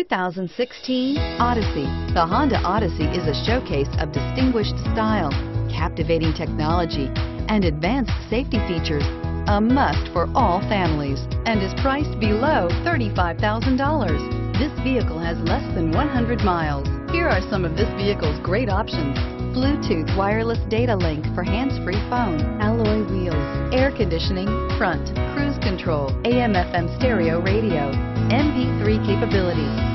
2016 Odyssey. The Honda Odyssey is a showcase of distinguished style, captivating technology, and advanced safety features. A must for all families and is priced below $35,000. This vehicle has less than 100 miles. Here are some of this vehicle's great options. Bluetooth wireless data link for hands-free phone, alloy wheels, air conditioning, front, cruise control, AM FM stereo radio, MP3 capability,